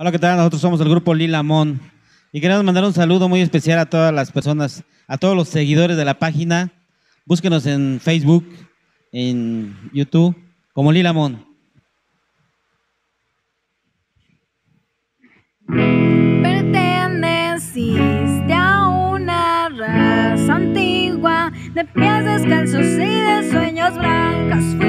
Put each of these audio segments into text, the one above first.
Hola, ¿qué tal? Nosotros somos el grupo Lilamón y queremos mandar un saludo muy especial a todas las personas, a todos los seguidores de la página. Búsquenos en Facebook, en YouTube, como Lilamón. Perteneciste a una raza antigua de pies descalzos y de sueños blancos.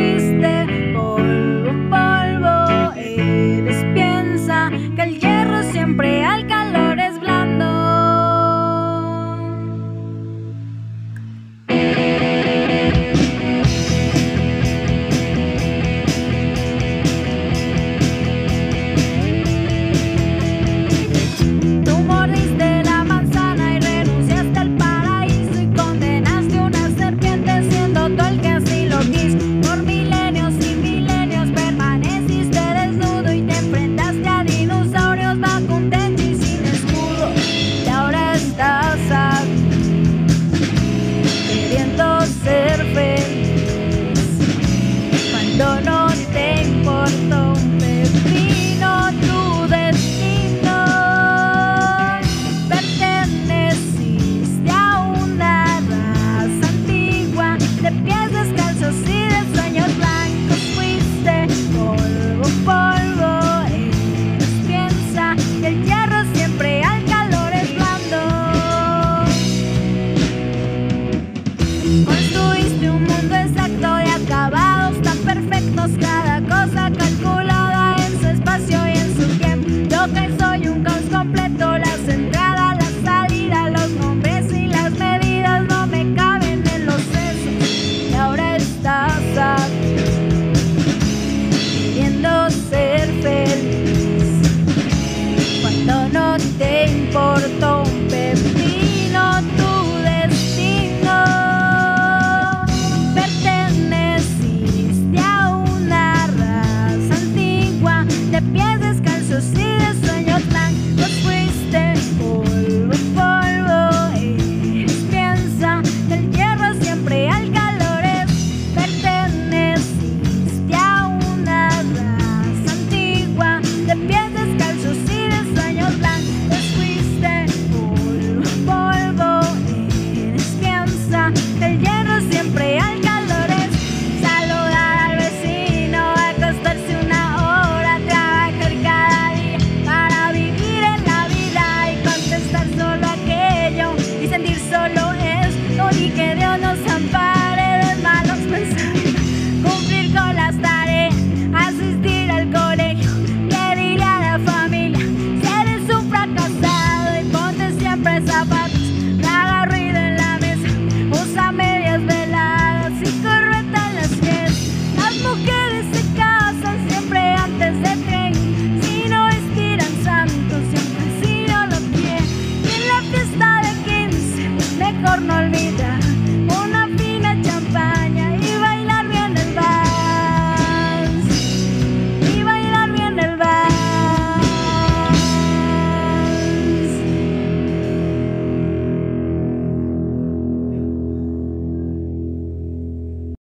Mas no olvidar.